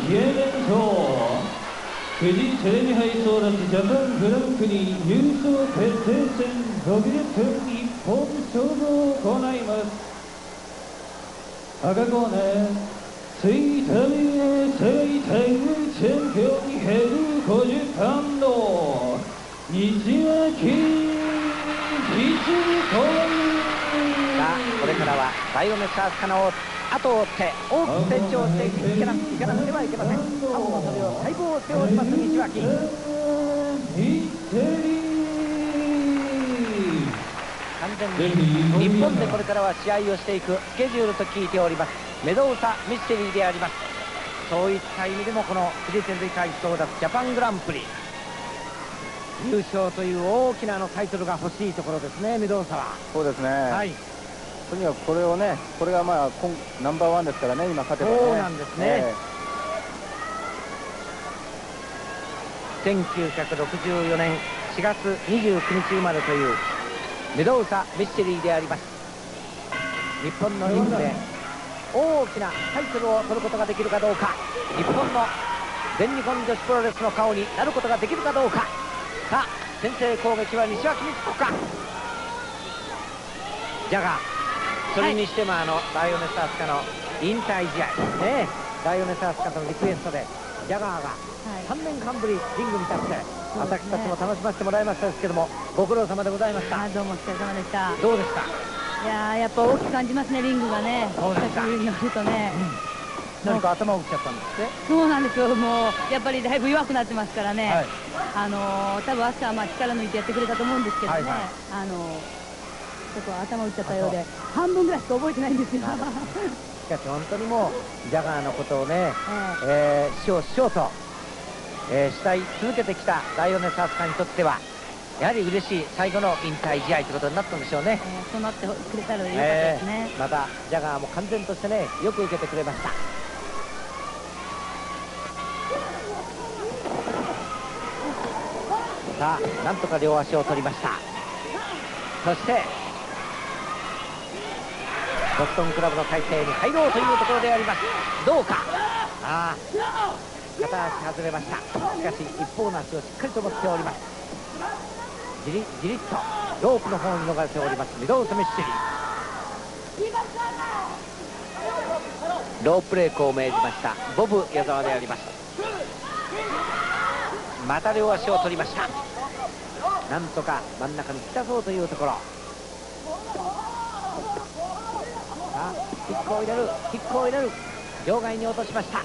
平面賞富士テレビ杯争奪ジャパングランプリ優勝決定戦60分一本勝負を行います赤コーナー水旅世界タイムチャンピオンヘル50パウンド西脇吉子さあこれからはバイオメスアスカの後を追って大きく成長していかなくてはいけません多分それを待望しております西脇完全に日本でこれからは試合をしていくスケジュールと聞いております。メドウサミステリーであります。そういった意味でもこのフジテレビ会争奪ジャパングランプリ。優勝という大きなあのタイトルが欲しいところですね。メドウサは。そうですね、はいとにかくこれをねこれがまあ今ナンバーワンですからね今勝てばね。そうなんですね。え1964年4月29日生まれというメドウサ・ミステリーであります。日本のリングで大きなタイトルを取ることができるかどうか。日本の全日本女子プロレスの顔になることができるかどうか。さあ先制攻撃は西脇光子か。じゃがそれにしてもあのバイオネス・アスカの引退試合。ねバイオネス・アスカとのリクエストでジャガーが3年間ぶりリングに立って私たちも楽しませてもらいましたですけどもご苦労様でございました。あどうもお疲れ様でした。どうですかいやーやっぱ大きく感じますねリングがね。そうですか久しぶりに乗るとね、何か頭を打っちゃったんですって？そうなんですよ。もうやっぱりだいぶ弱くなってますからね、はい。あのー、多分明日はまあ力抜いてやってくれたと思うんですけどね、はいはい。あのーちょっと頭打っちゃったようで半分ぐらいしか覚えてないんですよ、しかし本当にもうジャガーのことをね、ええ。ー、師匠師匠と、えー、慕い続けてきたバイオネス・アスカにとってはやはり嬉しい最後の引退試合ということになったんでしょうね。えーそうなってくれたらよかったですね、またジャガーも完全としてねよく受けてくれました。さあなんとか両足を取りました。そしてボストンクラブの体制に入ろうというところであります。どうか？ああ片足外れました。しかし一方の足をしっかりと持っております。じりじりっとロープの方に逃れております。ミドウス・ミッシリロープレイクを命じました。ボブ矢沢であります。また両足を取りました。なんとか真ん中に来たぞというところ。さあキックを入れるキックを入れる。場外に落としました。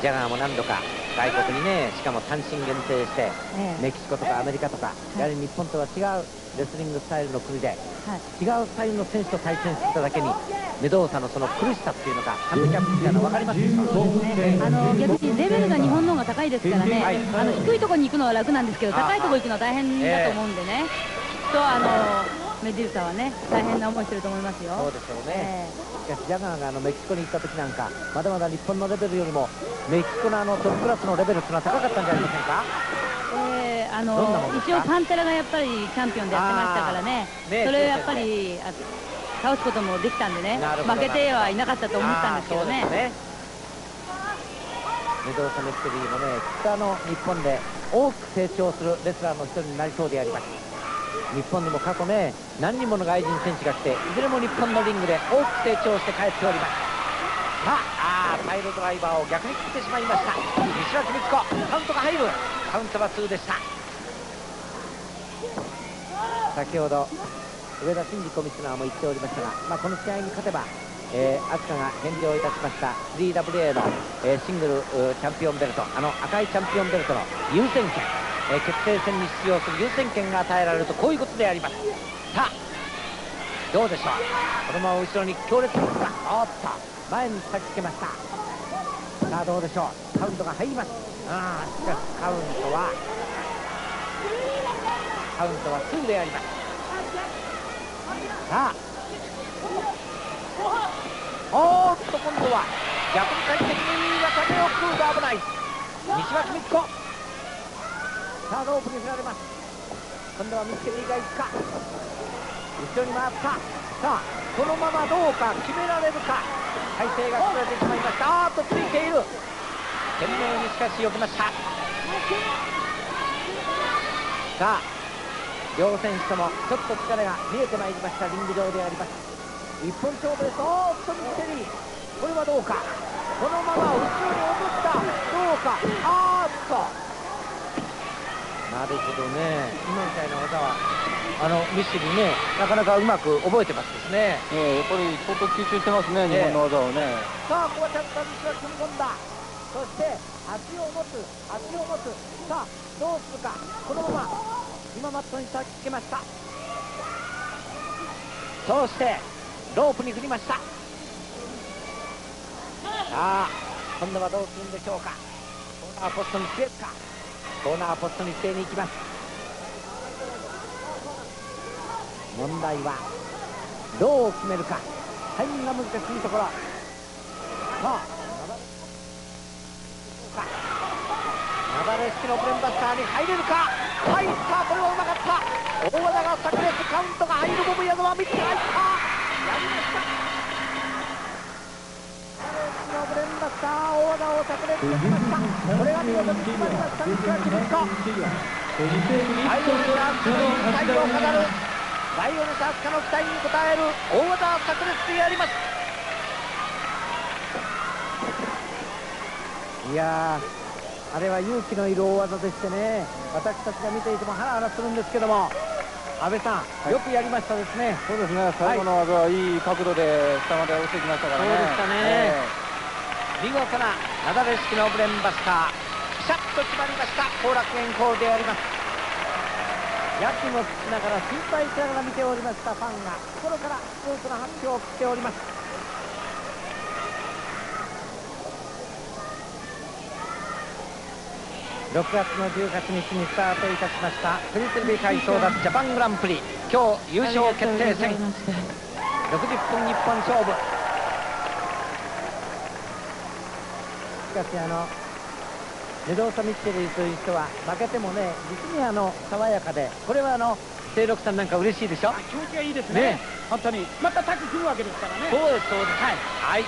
ジャガーも何度か外国にねしかも単身限定してええ。メキシコとかアメリカとかやはり日本とは違うレスリングスタイルの国ではい。違うスタイルの選手と対戦してただけにメドウサのその苦しさっていうのがハンディキャップみたいなの分かります？でしょねあの逆にレベルが日本の方が高いですからね、はい。あの低いところに行くのは楽なんですけど、高いところ行くのは大変だと思うんでね、きっとあのメデューサはね、大変な思いしてると思いますよ。そうでしょうね、え。しかしジャガーがあのメキシコに行った時なんかまだまだ日本のレベルよりもメキシコのあのトップクラスのレベルっていうのは高かったんじゃありませんか？ええーあの一応パンテラがやっぱりチャンピオンでやってましたからね、ね。それをやっぱり、あ倒すこともできたんでね。負けてはいなかったと思ったんですけどね。ね。メドウサ・メステリーもねきっとあの日本で大きく成長するレスラーの一人になりそうであります。日本にも過去ね何人もの外人選手が来ていずれも日本のリングで大きく成長して帰っております。さあパイルドライバーを逆に切ってしまいました。西脇光子カウントが入るカウントは2でした。先ほど上田真司コミッショナーも言っておりましたが、まあ、この試合に勝てば、えー、アスカが返上いたしました。3WA の、えーシングルチャンピオンベルトあの赤いチャンピオンベルトの優先権、えー決定戦に出場する優先権が与えられるとこういうことであります。さあどうでしょう。このまま後ろに強烈ですがおっと前に突きつけました。さあどうでしょう。カウントが入ります。ああしかしカウントはカウントは2であります。さあおーっと今度は逆に回転にが風を食うと危ない。西脇光子さあロープに振られます。今度はミステリーがいくか後ろに回った。さあこのままどうか決められるか。体勢が崩れてしまいました。あーっとついている。懸命にしかしよけました。さあ両選手ともちょっと疲れが見えてまいりました。リング上であります。一本勝負です。おーっとミステリーこれはどうか。このまま後ろに落とした。どうか。あーっと。なるほどね。今みたいな技はあのミステリーねなかなかうまく覚えてますですね。ええやっぱり相当吸収してますね、日本の技をね。さあここはちゃんと西は踏み込んだそして足を持つ足を持つ。さあどうするか。このまま今マットに叩きつけました。そしてロープに振りました。さあ今度はどうするんでしょうか。コーナーポストに据えるか。コーナーポストに据えに行きます。問題はどう決めるか。タイミングが難しいところ。さあナダレ式のブレンバスターに入れるか？入った。これはうまかった。大技が炸裂カウントが入るボブヤドは3つ入った。やりましたナダレ式のブレンバスター大技を炸裂させました。これが見事に決まりました。西脇美子そしてバイオネスアスカの期待を飾るバイオネスアスカの期待に応える大技炸裂でありますいやーあれは勇気のいる大技でしてね私たちが見ていてもハラハラするんですけども安倍さん、よくやりましたですね。そうですね、最後の技はいい角度で下まで落ちてきましたからね。そうでしたね。え見事なナダレ式のブレンバスター。ピシャッと決まりました。後楽園コールであります。やきもつきながら心配しながら見ておりましたファンが心からスーツの拍手を送っております6月の18日にスタートいたしましたフジテレビ体操脱ジャパングランプリ今日優勝決定戦。60分一本勝負。しかしあのメドーサ・ミッチェルという人は負けてもね実にあの爽やかでこれはあの清六さんなんか嬉しいでしょ？気持ちがいいですね。ね。本当に。またタッグ組むわけですからね。そうですそうです。はい、はい